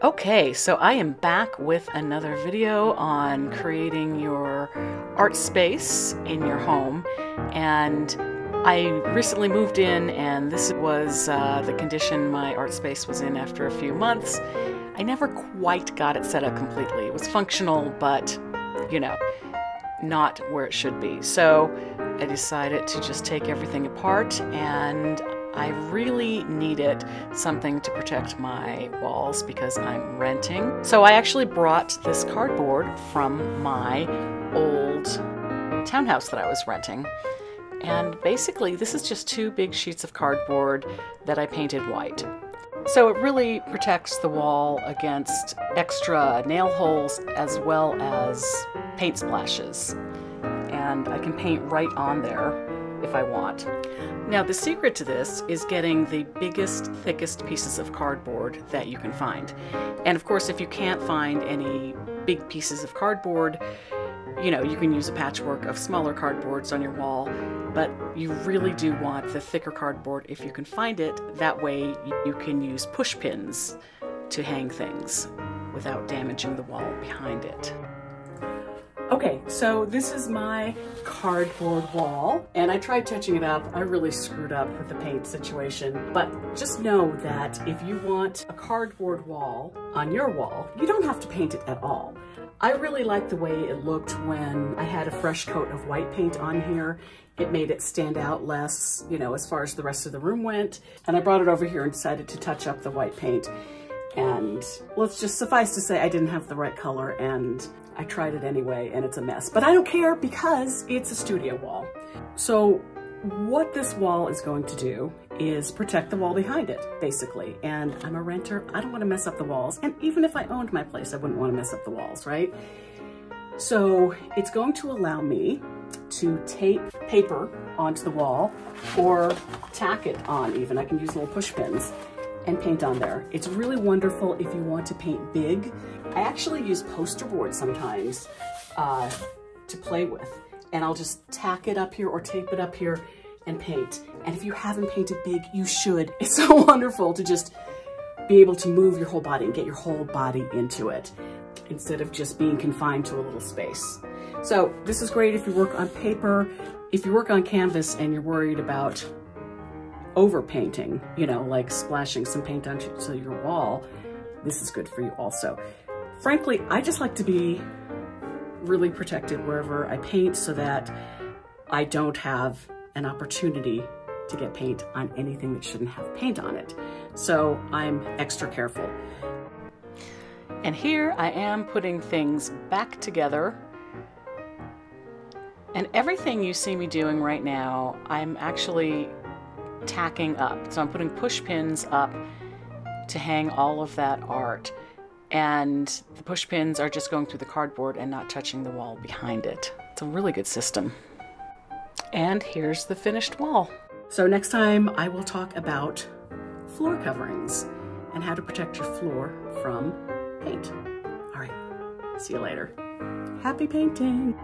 Okay, so I am back with another video on creating your art space in your home. And I recently moved in, and this was uh, the condition my art space was in after a few months. I never quite got it set up completely. It was functional, but you know, not where it should be. So I decided to just take everything apart and I really needed something to protect my walls because I'm renting. So I actually brought this cardboard from my old townhouse that I was renting. And basically, this is just two big sheets of cardboard that I painted white. So it really protects the wall against extra nail holes as well as paint splashes. And I can paint right on there if I want. Now the secret to this is getting the biggest, thickest pieces of cardboard that you can find. And of course, if you can't find any big pieces of cardboard, you know, you can use a patchwork of smaller cardboards on your wall, but you really do want the thicker cardboard if you can find it. That way you can use push pins to hang things without damaging the wall behind it. Okay, so this is my cardboard wall, and I tried touching it up. I really screwed up with the paint situation, but just know that if you want a cardboard wall on your wall, you don't have to paint it at all. I really liked the way it looked when I had a fresh coat of white paint on here. It made it stand out less, you know, as far as the rest of the room went. And I brought it over here and decided to touch up the white paint. And let's just suffice to say I didn't have the right color and I tried it anyway and it's a mess, but I don't care because it's a studio wall. So what this wall is going to do is protect the wall behind it, basically. And I'm a renter, I don't wanna mess up the walls. And even if I owned my place, I wouldn't wanna mess up the walls, right? So it's going to allow me to tape paper onto the wall or tack it on even. I can use little push pins and paint on there. It's really wonderful if you want to paint big. I actually use poster board sometimes uh, to play with. And I'll just tack it up here or tape it up here and paint. And if you haven't painted big, you should. It's so wonderful to just be able to move your whole body and get your whole body into it instead of just being confined to a little space. So this is great if you work on paper, if you work on canvas and you're worried about over painting, you know, like splashing some paint onto your wall, this is good for you also. Frankly, I just like to be really protected wherever I paint so that I don't have an opportunity to get paint on anything that shouldn't have paint on it. So I'm extra careful. And here I am putting things back together. And everything you see me doing right now, I'm actually tacking up. So I'm putting push pins up to hang all of that art. And the push pins are just going through the cardboard and not touching the wall behind it. It's a really good system. And here's the finished wall. So next time I will talk about floor coverings and how to protect your floor from paint. All right, see you later. Happy painting!